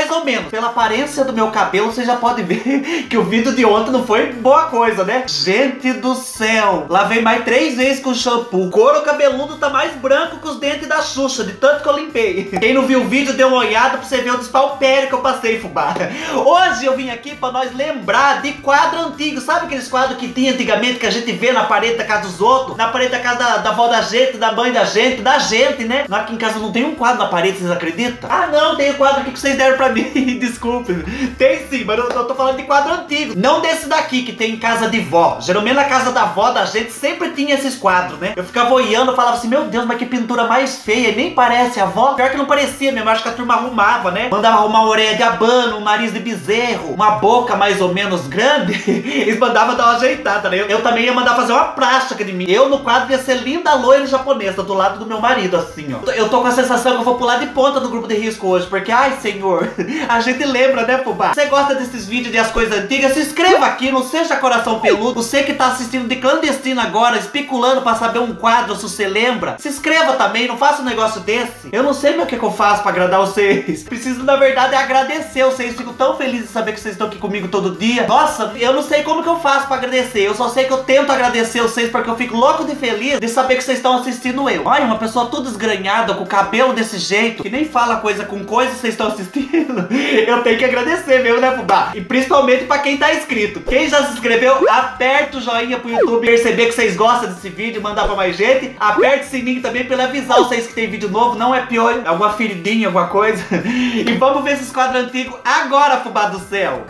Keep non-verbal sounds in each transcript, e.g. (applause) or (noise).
mais ou menos. Pela aparência do meu cabelo, você já pode ver (laughs) que o vídeo de ontem não foi boa coisa, né? Gente do céu. Lavei mais três vezes com shampoo. O couro cabeludo tá mais branco que os dentes da Xuxa, de tanto que eu limpei. (laughs) Quem não viu o vídeo, dê uma olhada pra você ver o despalpério que eu passei, fubá. (laughs) Hoje eu vim aqui pra nós lembrar de quadro antigo. Sabe aqueles quadros que tinha antigamente que a gente vê na parede da casa dos outros? Na parede da casa da, da avó da gente, da mãe da gente, da gente, né? Aqui em casa não tem um quadro na parede, vocês acreditam? Ah, não, tem um quadro aqui que vocês deram pra mim. (laughs) Desculpe. Tem sim, mas eu, eu tô falando de quadro antigo. Não desse daqui que tem em casa de vó. Geralmente na casa da avó da gente sempre tinha esses quadros, né? Eu ficava olhando, falava assim, meu Deus, mas que pintura mais feia. Nem parece a avó. Pior que não parecia mesmo, acho que a turma arrumava, né? Mandava arrumar uma orelha de abano, um nariz de bezerro, uma boca mais ou menos grande. (laughs) Eles mandavam dar uma ajeitada, né? Eu, eu também ia mandar fazer uma plástica de mim. Eu no quadro ia ser linda loira japonesa, do lado do meu marido, assim, ó. Eu tô com a sensação que eu vou pular de ponta no grupo de risco hoje, porque, ai, senhor, (laughs) (laughs) a gente lembra, né, fubá? Você gosta desses vídeos de as coisas antigas? Se inscreva aqui, não seja coração peludo. Você que tá assistindo de clandestino agora, especulando pra saber um quadro, se você lembra, se inscreva também, não faça um negócio desse. Eu não sei o que, que eu faço pra agradar vocês. Preciso, na verdade, é agradecer vocês. Fico tão feliz de saber que vocês estão aqui comigo todo dia. Nossa, eu não sei como que eu faço pra agradecer. Eu só sei que eu tento agradecer vocês porque eu fico louco de feliz de saber que vocês estão assistindo eu. Ai, uma pessoa toda esgranhada, com o cabelo desse jeito, que nem fala coisa com coisa, vocês estão assistindo. (laughs) Eu tenho que agradecer mesmo, né, Fubá? E principalmente pra quem tá inscrito. Quem já se inscreveu, aperta o joinha pro YouTube perceber que vocês gostam desse vídeo, mandar pra mais gente. Aperta o sininho também pra avisar vocês que tem vídeo novo. Não é pior, alguma feridinha, alguma coisa. (laughs) E vamos ver esses quadros antigos agora, Fubá do céu.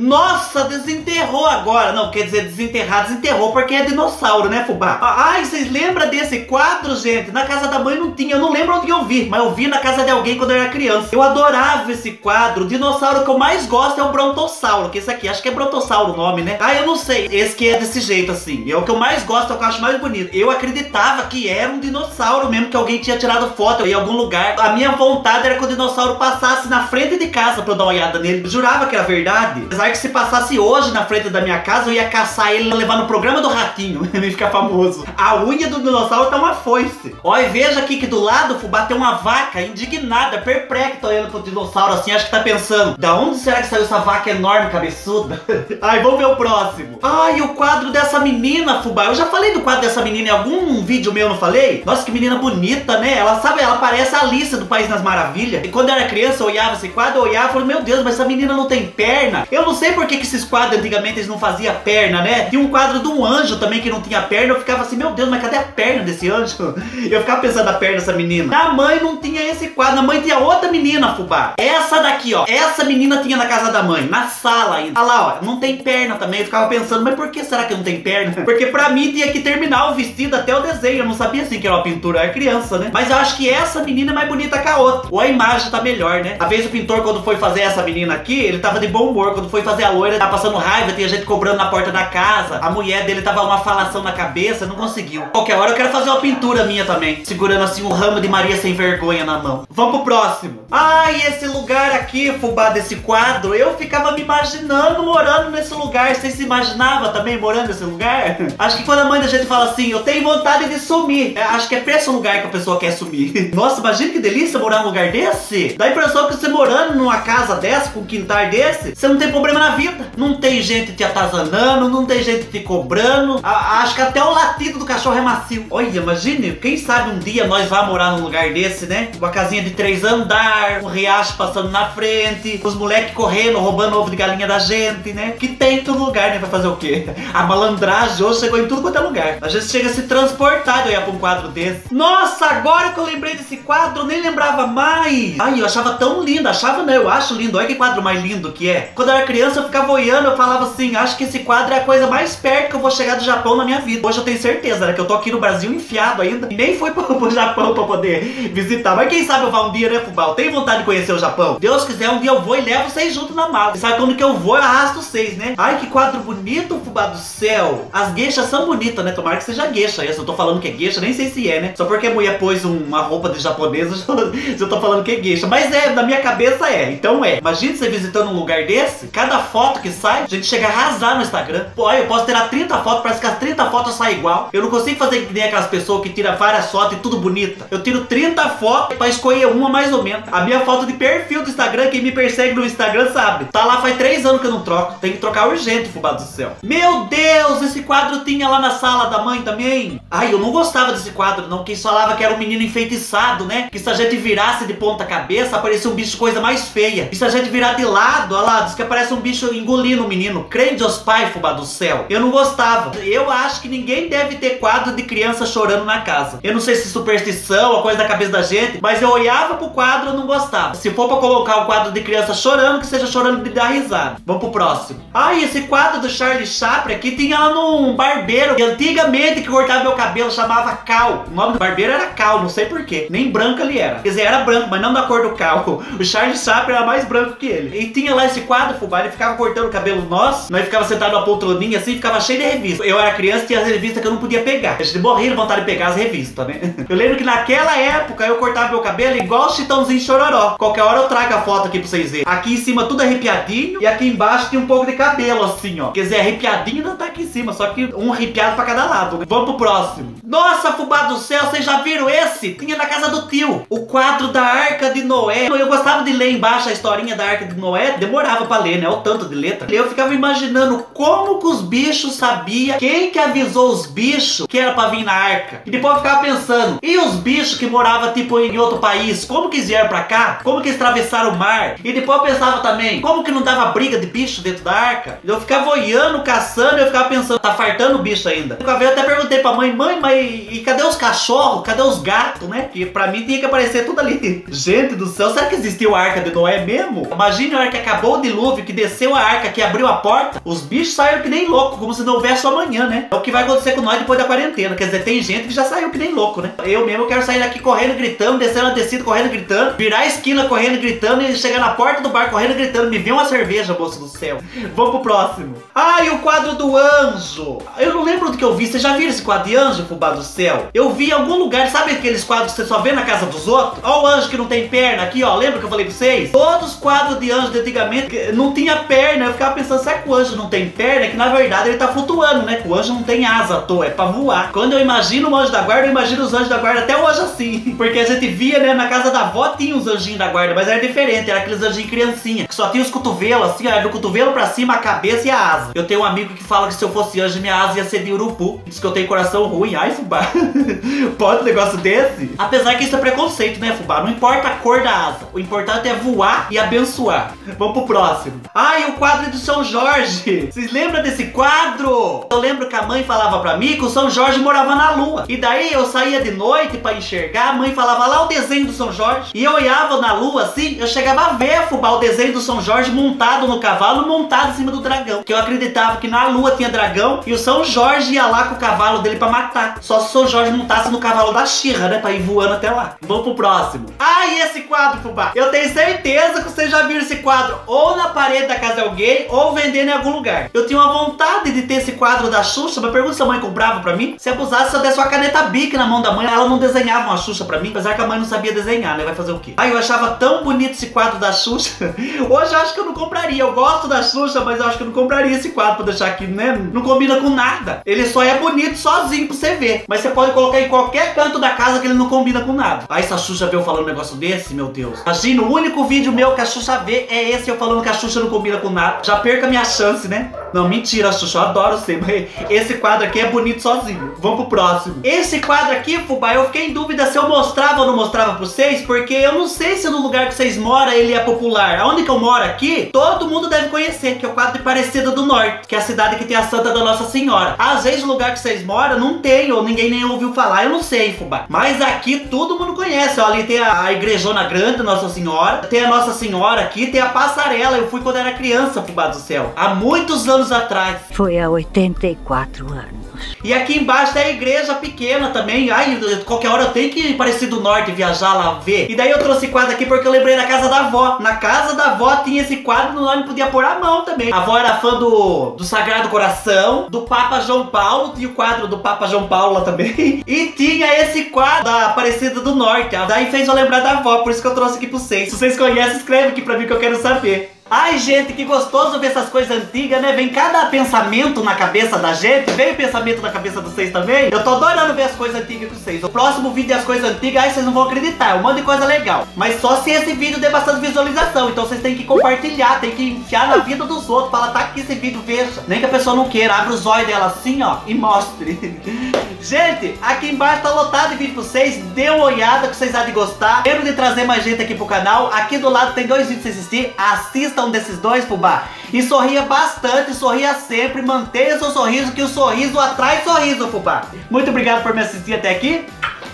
Nossa, desenterrou agora. Não, quer dizer desenterrar, desenterrou porque é dinossauro, né, fubá? Ai, vocês lembram desse quadro, gente? Na casa da mãe não tinha. Eu não lembro onde eu vi, mas eu vi na casa de alguém quando eu era criança. Eu adorava esse quadro. O dinossauro que eu mais gosto é o brontossauro, que esse aqui, acho que é brontossauro o nome, né? Ah, eu não sei. Esse que é desse jeito, assim. É o que eu mais gosto, é o que eu acho mais bonito. Eu acreditava que era um dinossauro mesmo, que alguém tinha tirado foto em algum lugar. A minha vontade era que o dinossauro passasse na frente de casa pra eu dar uma olhada nele. Eu jurava que era verdade apesar que se passasse hoje na frente da minha casa, eu ia caçar ele e levar no programa do ratinho. (laughs) ele ficar famoso. A unha do dinossauro tá uma foice. Olha, veja aqui que do lado, fubá, tem uma vaca indignada, perplexa, olhando pro dinossauro assim, acho que tá pensando, da onde será que saiu essa vaca enorme, cabeçuda? (laughs) Ai, vamos ver o próximo. Ai, o quadro dessa menina, fubá. Eu já falei do quadro dessa menina em algum vídeo meu, não falei? Nossa, que menina bonita, né? Ela sabe, ela parece a Alice do País das Maravilhas. E quando eu era criança, eu olhava esse quadro, eu olhava e falei, meu Deus, mas essa menina não tem perna. Eu não sei por que, que esses quadros antigamente eles não faziam perna, né? Tinha um quadro de um anjo também que não tinha perna. Eu ficava assim, meu Deus, mas cadê a perna desse anjo? (laughs) Eu ficava pensando na perna dessa menina. A mãe não tinha esse quadro. A mãe tinha outra menina, fubá. Essa daqui, ó. Essa menina tinha na casa da mãe, na sala ainda. Olha lá, ó. Não tem perna também. Eu ficava pensando, mas por que será que não tem perna? (laughs) Porque pra mim tinha que terminar o vestido até o desenho. Eu não sabia assim que era uma pintura. Era criança, né? Mas eu acho que essa menina é mais bonita que a outra. Ou a imagem tá melhor, né? A vez o pintor, quando foi fazer essa menina aqui, ele tava de bom humor. Quando foi fazer a loira, tava passando raiva, tinha gente cobrando na porta da casa. A mulher dele tava uma falação na cabeça, não conseguiu. Qualquer hora eu quero fazer uma pintura minha também. Segurando assim um ramo de Maria sem vergonha na mão. Vamos pro próximo. Ai, esse lugar aqui, fubá desse quadro, eu ficava me imaginando morando nesse lugar. Você se imaginava também morando nesse lugar? (laughs) Acho que quando a mãe da gente fala assim, eu tenho vontade de sumir. É, acho que é pra esse lugar que a pessoa quer sumir. (laughs) Nossa, imagina que delícia morar num lugar desse. Dá a impressão que você morando numa casa dessa, com um quintal desse, você não tem problema na vida. Não tem gente te atazanando, não tem gente te cobrando. A, acho que até o latido do cachorro é macio. Olha, imagine, quem sabe um dia nós vamos morar num lugar desse, né? Uma casinha de três andar, um riacho passando na frente, os moleques correndo, roubando ovo de galinha da gente, né? Que tem em todo lugar, né? Vai fazer o quê? (laughs) A malandragem hoje chegou em tudo quanto é lugar. A gente chega a se transportar eu ia pra um quadro desse. Nossa, agora que eu lembrei desse quadro, eu nem lembrava mais. Ai, eu achava tão lindo. Achava não, eu acho lindo. Olha que quadro mais lindo que é. Quando eu era criança, eu ficava olhando, eu falava assim, acho que esse quadro é a coisa mais perto que eu vou chegar do Japão na minha vida. Hoje eu tenho certeza, né? Que eu tô aqui no Brasil enfiado ainda. E nem fui pro, pro Japão pra poder visitar. Mas quem sabe eu vá um dia, né, Fubá? Eu tenho vontade de conhecer o Japão. Deus quiser, um dia eu vou e levo vocês junto na mala. E sabe quando que eu vou, eu arrasto vocês, né? Ai, que quadro bonito, Fubá do céu. As gueixas são bonitas, né? Tomara que seja gueixa. Eu tô falando que é gueixa, nem sei se é, né? Só porque a mulher pôs uma roupa de japonesa, (laughs) eu tô falando que é gueixa. Mas é, na minha cabeça é. Então é. Imagina você visitando um lugar desse. Cada cada foto que sai, a gente chega a arrasar no Instagram. Pô, eu posso tirar 30 fotos, parece que as 30 fotos saem igual. Eu não consigo fazer que nem aquelas pessoas que tiram várias fotos e tudo bonita. Eu tiro 30 fotos pra escolher uma mais ou menos. A minha foto de perfil do Instagram, quem me persegue no Instagram sabe. Tá lá faz 3 anos que eu não troco. Tem que trocar urgente, fubá do céu. Meu Deus, esse quadro tinha lá na sala da mãe também. Ai, eu não gostava desse quadro não, quem falava que era um menino enfeitiçado, né? Que se a gente virasse de ponta cabeça, aparecia um bicho coisa mais feia. E se a gente virar de lado, olha lá, diz que aparece um bicho engolindo o menino. Crente os pai, fubá do céu. Eu não gostava. Eu acho que ninguém deve ter quadro de criança chorando na casa. Eu não sei se superstição, a coisa da cabeça da gente, mas eu olhava pro quadro e não gostava. Se for pra colocar o quadro de criança chorando, que seja chorando de dar risada. Vamos pro próximo. Ah, e esse quadro do Charlie Chaplin aqui tinha lá num barbeiro que antigamente que cortava meu cabelo chamava Cal. O nome do barbeiro era Cal, não sei porquê. Nem branco ele era. Quer dizer, era branco, mas não da cor do Cal. (laughs) O Charlie Chaplin era mais branco que ele. E tinha lá esse quadro, fubá, ele ficava cortando o cabelo nosso, nós ficava sentado na poltroninha assim, ficava cheio de revista. Eu era criança, tinha as revistas que eu não podia pegar. A gente morria de vontade de pegar as revistas, né? (laughs) Eu lembro que naquela época eu cortava meu cabelo igual o Chitãozinho Chororó. Qualquer hora eu trago a foto aqui pra vocês verem. Aqui em cima tudo arrepiadinho e aqui embaixo tem um pouco de cabelo assim, ó. Quer dizer, arrepiadinho não tá aqui em cima, só que um arrepiado pra cada lado. Vamos pro próximo. Nossa, fubá do céu, vocês já viram esse? Tinha na casa do tio. O quadro da Arca de Noé. Eu gostava de ler embaixo a historinha da Arca de Noé. Demorava pra ler, né? Tanto de letra. Eu ficava imaginando como que os bichos sabiam quem que avisou os bichos que era pra vir na arca. E depois eu ficava pensando, e os bichos que moravam tipo em outro país, como que vieram pra cá? Como que eles atravessaram o mar? E depois eu pensava também, como que não dava briga de bicho dentro da arca? Eu ficava olhando, caçando, eu ficava pensando, tá fartando o bicho ainda. Eu até perguntei pra mãe, mãe, mas e cadê os cachorros? Cadê os gatos, né? Que pra mim tinha que aparecer tudo ali. (laughs) Gente do céu, será que existiu a arca de Noé mesmo? Imagine a hora que acabou o dilúvio, que desceu a arca, que abriu a porta, os bichos saíram que nem louco, como se não houvesse amanhã, né? É o que vai acontecer com nós depois da quarentena. Quer dizer, tem gente que já saiu que nem louco, né? Eu mesmo quero sair daqui correndo, gritando, descendo a descida, correndo, gritando, virar a esquina correndo, gritando e chegar na porta do bar correndo, gritando, me vê uma cerveja, moço do céu. Vamos pro próximo. Ah, e o quadro do anjo. Eu não lembro do que eu vi. Você já viu esse quadro de anjo, fubá do céu? Eu vi em algum lugar, sabe aqueles quadros que você só vê na casa dos outros? Ó o anjo que não tem perna aqui, ó. Lembra que eu falei pra vocês? Todos os quadros de anjo de antigamente não tinha perna. Eu ficava pensando, será que o anjo não tem perna? Que na verdade ele tá flutuando, né? Que o anjo não tem asa à toa, é pra voar. Quando eu imagino o anjo da guarda, eu imagino os anjos da guarda até hoje assim. (laughs) Porque a gente via, né, na casa da avó tinha uns anjinhos da guarda, mas era diferente, era aqueles anjinhos criancinha, que só tinha os cotovelos assim, ó, do cotovelo pra cima, a cabeça e a asa. Eu tenho um amigo que fala que se eu fosse anjo, minha asa ia ser de urupu. Diz que eu tenho coração ruim. Ai, fubá. (laughs) Pode um negócio desse? Apesar que isso é preconceito, né, fubá? Não importa a cor da asa. O importante é voar e abençoar. Vamos pro próximo. Ai, o quadro de São Jorge. Vocês lembram desse quadro? Eu lembro que a mãe falava pra mim que o São Jorge morava na lua. E daí eu saía de noite pra enxergar, a mãe falava lá o desenho do São Jorge. E eu olhava na lua assim, eu chegava a ver, fubá, o desenho do São Jorge montado no cavalo, montado em cima do dragão. Que eu acreditava que na lua tinha dragão e o São Jorge ia lá com o cavalo dele pra matar. Só se o São Jorge montasse no cavalo da Xirra, né? Pra ir voando até lá. Vamos pro próximo. Ah, e esse quadro, fubá? Eu tenho certeza que vocês já viram esse quadro ou na parede da casa de alguém ou vendendo em algum lugar. Eu tinha uma vontade de ter esse quadro da Xuxa, mas pergunta se a mãe comprava pra mim. Se abusasse, se eu desse uma caneta bic na mão da mãe, ela não desenhava uma Xuxa pra mim, apesar que a mãe não sabia desenhar, né? Vai fazer o quê? Aí eu achava tão bonito esse quadro da Xuxa. (laughs) Hoje eu acho que eu não compraria. Eu gosto da Xuxa, mas eu acho que eu não compraria esse quadro pra deixar aqui, né? Não combina com nada. Ele só é bonito sozinho pra você ver. Mas você pode colocar em qualquer canto da casa que ele não combina com nada. Aí essa Xuxa veio falando um negócio desse, meu Deus. Imagina, o único vídeo meu que a Xuxa vê é esse eu falando que a Xuxa não combina com nada. Já perca minha chance, né? Não, mentira, Xuxa, eu adoro mas esse quadro aqui é bonito sozinho. Vamos pro próximo. Esse quadro aqui, Fubá, eu fiquei em dúvida se eu mostrava ou não mostrava pra vocês, porque eu não sei se no lugar que vocês moram ele é popular. Aonde que eu moro aqui, todo mundo deve conhecer, que é o quadro de Parecida do Norte, que é a cidade que tem a Santa da Nossa Senhora. Às vezes o lugar que vocês moram não tem, ou ninguém nem ouviu falar, eu não sei, Fubá. Mas aqui todo mundo conhece, ó, ali tem a igrejona grande, Nossa Senhora, tem a Nossa Senhora aqui, tem a passarela, eu fui quando era criança, Fubá do céu, há muitos anos atrás. Foi há 84 anos. E aqui embaixo tem a igreja pequena também. Ai, qualquer hora eu tenho que ir para do norte viajar lá ver. E daí eu trouxe quadro aqui porque eu lembrei da casa da avó. Na casa da avó tinha esse quadro no nome podia pôr a mão também. A avó era fã do, do Sagrado Coração, do Papa João Paulo. Tinha o quadro do Papa João Paulo lá também. (laughs) E tinha esse quadro da Aparecida do Norte. Daí fez eu lembrar da avó, por isso que eu trouxe aqui pra vocês. Se vocês conhecem, escreve aqui pra mim que eu quero saber. Ai, gente, que gostoso ver essas coisas antigas, né? Vem cada pensamento na cabeça da gente. Vem pensamento na cabeça de vocês também. Eu tô adorando ver as coisas antigas com vocês. O próximo vídeo é as coisas antigas, ai, vocês não vão acreditar. É um monte de coisa legal. Mas só se esse vídeo der bastante visualização. Então vocês têm que compartilhar, tem que enfiar na vida dos outros. Fala, tá aqui esse vídeo, veja. Nem que a pessoa não queira. Abre os olhos dela assim, ó, e mostre. (laughs) gente, aqui embaixo tá lotado de vídeo pra vocês. Dê uma olhada que vocês há de gostar. Lembra de trazer mais gente aqui pro canal. Aqui do lado tem dois vídeos pra vocês assistir. Assista desses dois, fubá. E sorria bastante, sorria sempre. Mantenha seu sorriso, que o sorriso atrai sorriso, fubá. Muito obrigado por me assistir até aqui.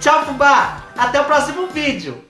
Tchau, fubá. Até o próximo vídeo.